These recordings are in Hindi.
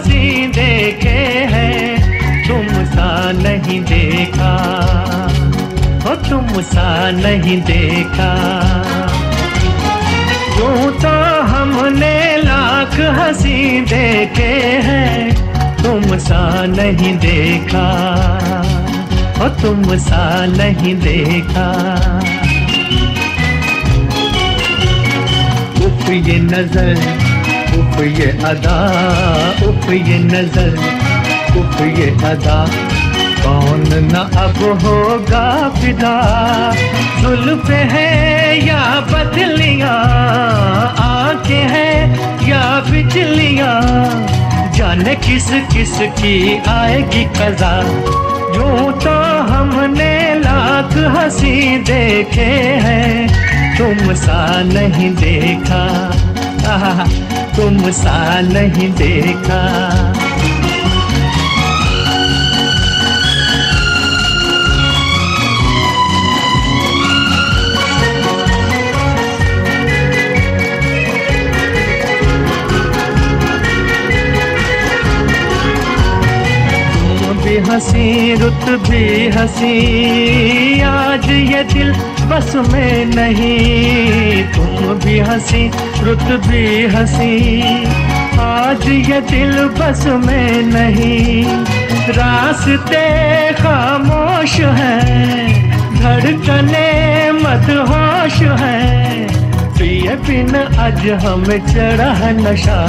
हँसी देखे हैं तुम सा नहीं देखा। हो तुम सा नहीं देखा। यूँ तो हमने लाख हँसी देखे हैं तुम सा नहीं देखा। हो तुम सा नहीं देखा। ये नज़र ये अदा उफ ये नज़र उफ ये अदा। कौन न अब होगा फिदा जुल्फ है या बदलिया आँखें हैं या बिजलियाँ। जाने किस किस की आएगी कजा यूँ तो हमने लाख हँसी देखे हैं। तुम सा नहीं देखा आहा, तुम सा नहीं देखा। हँसी, रुत भी हँसी। आज ये दिल बस में नहीं, तुम भी हँसी, रुत भी हँसी। आज ये दिल बस में नहीं, रास्ते खामोश हैं, धड़कने मत होश है। पिए बिन आज हम चढ़ा नशा।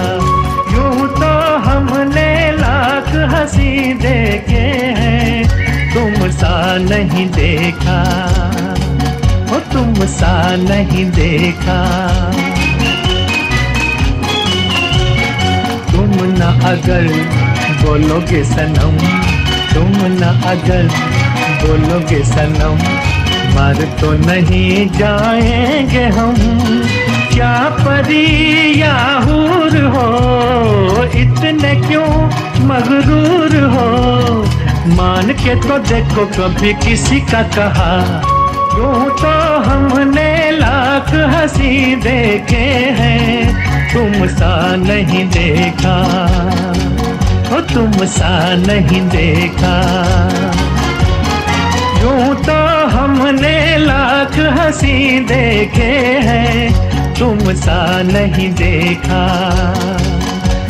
नहीं देखा हो तुम सा नहीं देखा। तुम न अगर बोलोगे सनम, तुम न अगर बोलोगे सनम, मर तो नहीं जाएँगे हम। क्या परी मान के तो देखो कभी किसी का कहा। यूँ तो हमने लाख हँसी देखे हैं तुम सा नहीं देखा। हो तुम सा नहीं देखा। यूँ तो हमने लाख हँसी देखे हैं तुम सा नहीं देखा।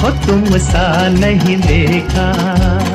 हो तुम सा नहीं देखा।